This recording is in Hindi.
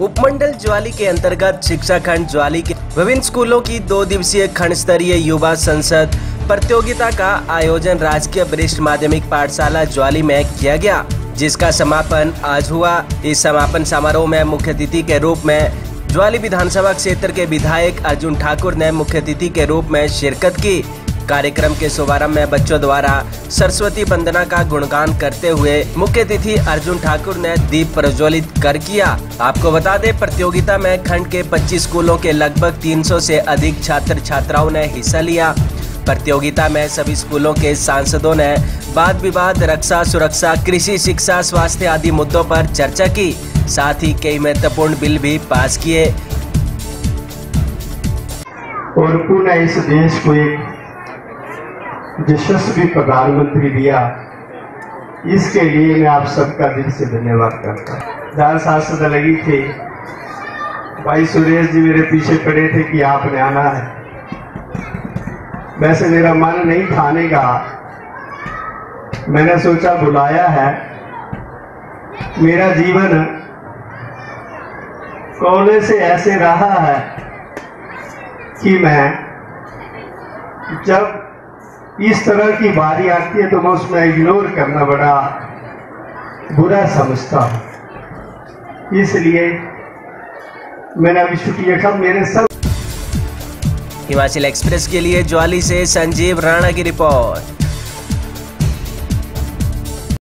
उपमंडल ज्वाली के अंतर्गत शिक्षा खंड ज्वाली के विभिन्न स्कूलों की दो दिवसीय खंड स्तरीय युवा संसद प्रतियोगिता का आयोजन राजकीय वरिष्ठ माध्यमिक पाठशाला ज्वाली में किया गया, जिसका समापन आज हुआ। इस समापन समारोह में मुख्य अतिथि के रूप में ज्वाली विधानसभा क्षेत्र के विधायक अर्जुन ठाकुर ने मुख्य अतिथि के रूप में शिरकत की। कार्यक्रम के शुभारंभ में बच्चों द्वारा सरस्वती वंदना का गुणगान करते हुए मुख्य अतिथि अर्जुन ठाकुर ने दीप प्रज्वलित कर किया। आपको बता दें, प्रतियोगिता में खंड के 25 स्कूलों के लगभग 300 से अधिक छात्र छात्राओं ने हिस्सा लिया। प्रतियोगिता में सभी स्कूलों के सांसदों ने वाद विवाद, रक्षा सुरक्षा, कृषि, शिक्षा, स्वास्थ्य आदि मुद्दों पर चर्चा की। साथ ही कई महत्वपूर्ण बिल भी पास किए। और पुनः इस देश को एक यशस्वी प्रधानमंत्री दिया। इसके लिए मैं आप सबका दिल से धन्यवाद करता हूँ। जहाँ सांसद लगी थी, भाई सुरेश जी मेरे पीछे पड़े थे कि आपने आना है। वैसे मेरा मन नहीं था आने का मैंने सोचा बुलाया है। मेरा जीवन कोने से ऐसे रहा है कि मैं जब इस तरह की बारी आती है तो मैं उसमें इग्नोर करना बड़ा बुरा समझता हूँ। इसलिए मैंने अभी छुट्टी रखा मेरे सब हिमाचल एक्सप्रेस के लिए ज्वाली से संजीव राणा की रिपोर्ट।